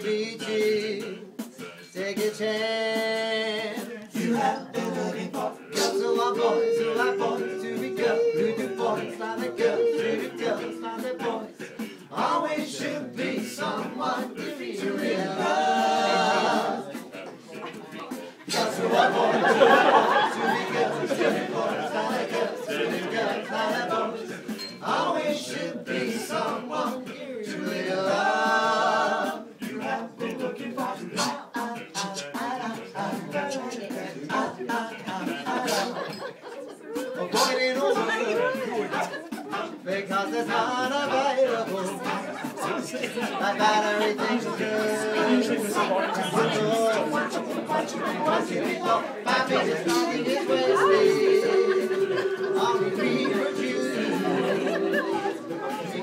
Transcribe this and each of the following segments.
Beachy. Take a chance. You have been looking for girls who are boys, who are boys, to be girls, who do boys, not the girls, who do girls, not the boys. Always should be someone to realize. Girls who are boys, who are boys. Because it's unavailable. My battery thinks good. My biggest feeling is wasted. On me for you. We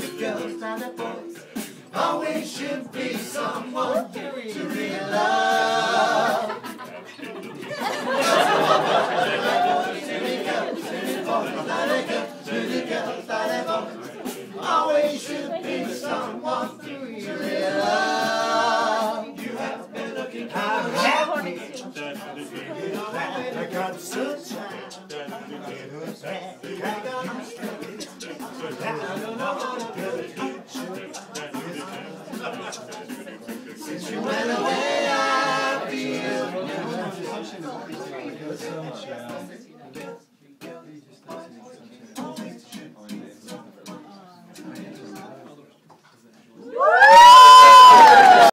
the girls and the boys. Should be someone to really love. Always should be someone to really love. You have been looking for love. You know that I got such a. Thank you so much.